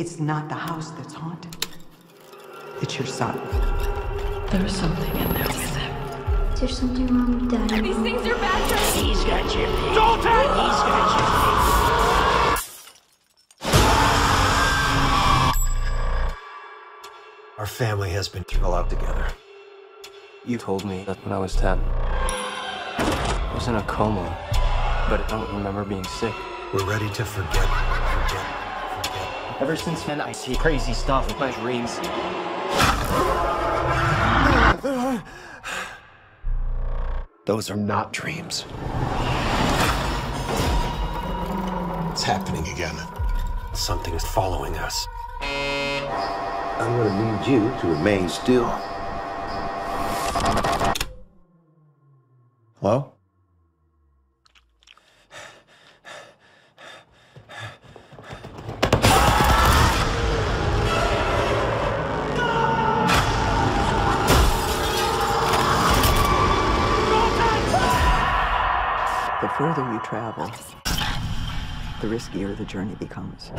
It's not the house that's haunted. It's your son. There is something in there with him. Is there something wrong with Daddy? These things are bad for me. He's got your baby. Dalton! He's got your Our family has been through a lot together. You told me that when I was 10. I was in a coma, but I don't remember being sick. We're ready to forget, forget, forget. Ever since then, I see crazy stuff in my dreams. Those are not dreams. It's happening again. Something is following us. I'm gonna need you to remain still. Hello? The further you travel, the riskier the journey becomes.